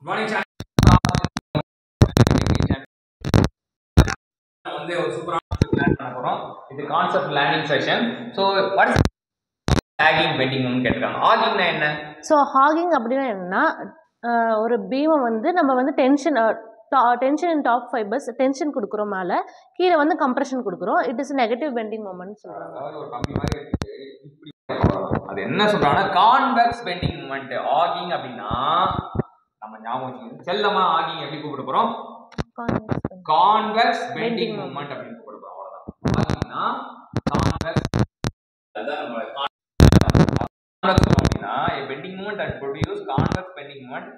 Good morning வந்து ஒரு சூப்பரான லேர்ன் பண்ண போறோம். இது concept learning session so what is taking பெண்டிங்னு கேட்டிருக்காங்க. ஆகிங்னா என்ன? ஸோ ஹாகிங் அப்படின்னா என்னன்னா ஒரு பீமை வந்து நம்ம வந்து tension tension in top fibers tension கொடுக்குறோம் மேலே. கீழே வந்து கம்ப்ரெஷன் கொடுக்குறோம். It is negative bending moment சொல்கிறாங்க அது என்ன சொல்றாங்கன்னா கான்வெக்ஸ் பெண்டிங் மூமெண்ட் ஆகிங் அப்படின்னா நம்ம ஞாபகம் செல்லமா ஆகிங் எப்படி கூப்பிட போறோம். கான்வெக்ஸ் பெண்டிங் மூமெண்ட் அப்படின்னு கூப்பிட போறோம். அவ்வளவுதான். ஆகிங்னா கான்வெக்ஸ் அதான் நம்ம கான்வெக்ஸ் அப்படின்னா a bending moment that produce convex bending moment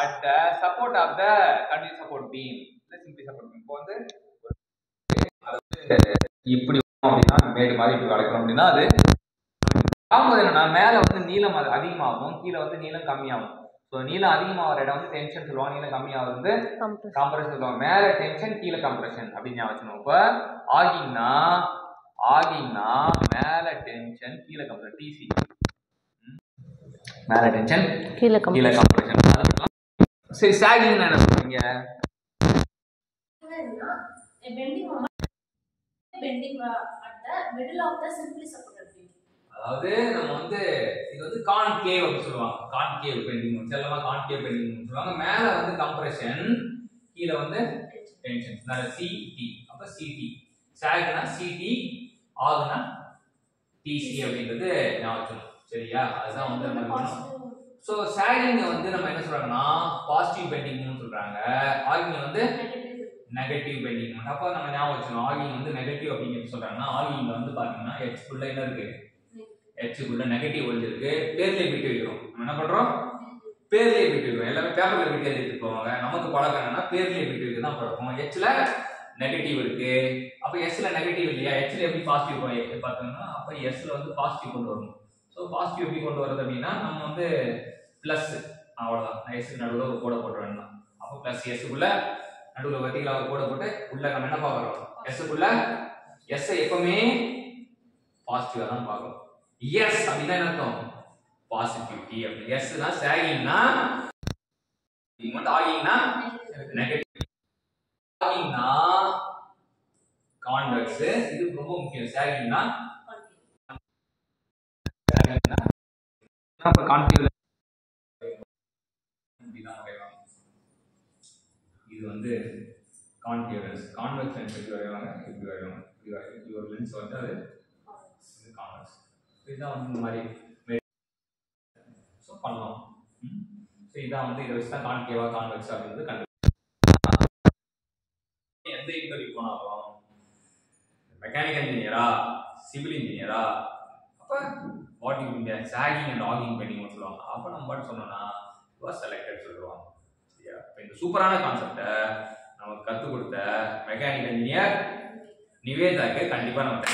at the support of the continuous support beam. இல்ல simply support beam. இப்போ வந்து இப்படி அப்படின்னா மேடு மாதிரி இப்படி வளைக்கிறோம் அப்படின்னா அது ஆகும்போது என்னன்னா மேல வந்து நீளம் அது அதிகமாகும் கீழே வந்து நீளம் கம்மியாகும். ஸோ நீளம் அதிகமாகிற இடம் வந்து டென்ஷன் சொல்லுவாங்க நீளம் கம்மியாகிறது வந்து கம்ப்ரெஷன் சொல்லுவாங்க மேல டென்ஷன் கீழே கம்ப்ரஷன் அப்படின்னு ஞாபகம் வச்சுக்கணும் இப்போ ஆகிங்னா ஆகிங்னா மேல டென்ஷன் கீழே கம்ப்ரஷன் டிசி மேல டென்ஷன் கீழே கீழே கம்ப்ரெஷன் சரி சாகிங்னா என்ன சொல்றீங்க uh. அதாவது நம்ம வந்து வந்து கான்கேவ் அப்படி சொல்லுவாங்க. கான்கேவ் பெண்டிங் செல்லமா கான்கேவ் பெண்டிங் சொல்லுவாங்க. மேல வந்து கம்ப்ரஷன் கீழே வந்து டென்ஷன் அதனால சிடி அப்ப சிடி சாக்னா சிடி ஆகுனா டிசி அப்படின்றது ஞாபகம் வச்சுக்கணும். சரியா? அதுதான் வந்து நம்ம ஸோ சாகிங்க வந்து நம்ம என்ன சொல்றாங்கன்னா பாசிட்டிவ் பெண்டிங்னு சொல்றாங்க. ஆகிங்க வந்து. நெகட்டிவ் பெண்டிங் அப்போ நம்ம ஞாபகம் வச்சுக்கணும். ஆகிங் வந்து நெகட்டிவ் அப்படின்னு சொல்றாங்கன்னா ஆகிங்க வந்து பாத்தீங்கன்னா எக்ஸ்குள்ள என்ன இருக்கு. எக்ஸுக்குள்ள நெகட்டிவ் வோல்ட் இருக்கு. பேர்லயே விட்டு வைக்கிறோம் நம்ம என்ன பண்றோம்? பேர்லயே விட்டு வைக்கிறோம் எல்லாமே பேப்பர்ல விட்டு எழுதிட்டு போவாங்க. நமக்கு பழக்கம் என்னன்னா பேர்லயே விட்டு வைக்க தான் பழக்கம். எச்ல நெகட்டிவ் இருக்கு. அப்ப எஸ்ல நெகட்டிவ் இல்லையா? ஹெச்ல எப்படி பாசிட்டிவ் பார்த்தோம்னா அப்ப எஸ்ல வந்து பாசிட்டிவ் கொண்டு வரணும். ஸோ பாசிட்டிவ் எப்படி கொண்டு வரது அப்படின்னா நம்ம வந்து பிளஸ் அவ்வளோதான் எஸ் நடுவில் ஒரு கோடை போட்டு வேண்டாம் அப்போ பிளஸ் எஸ்க்குள்ள நடுவில் பார்த்தீங்களா? ஒரு கோடை போட்டு உள்ள நம்ம என்ன பார்க்குறோம்? எஸ்க்குள்ள எஸ்ஸை எப்பவுமே பாசிட்டிவாக தான் பார்க்கணும் எஸ் அப்படின்னா என்ன அர்த்தம்? பாசிட்டிவிட்டி அப்படி. எஸ்னா சாகிங்னா மட்டும் ஆகிங்னா நெகட்டிவ் ஆகிங்னா கான்வெக்ஸ் இது ரொம்ப முக்கியம். சாகிங்னா அப்ப வரைவாங்க. இது வந்து கான்டிவரன்ஸ் கான்வெக்ஸ் எப்படி வரைவாங்க. இப்படி வரைவாங்க. இப்படி வரைவாங்க. இப்படி ஒரு லென்ஸ் வந்து அது கான்வெக்ஸ் இதுதான் வந்து இந்த மாதிரி ஸோ பண்ணலாம். ஸோ இதான் வந்து இதை வச்சு தான் கான்கேவா கான்வெக்ஸ் அப்படின்றது கண்டு எந்த இன்டர்வியூ போனாலும் மெக்கானிக்கல் இன்ஜினியரா சிவில் இன்ஜினியரா அப்போ what you India sagging and hogging bending சொல்லுவாங்க. அப்போ நம்ம பாட்டு சொன்னோம்னா யுவர் செலக்டட் சொல்லுவாங்க சரியா? இப்போ இந்த சூப்பரான கான்செப்டை நமக்கு கற்றுக் கொடுத்த மெக்கானிக்கல் இன்ஜினியர் நிவேதாக்கு கண்டிப்பாக நம்ம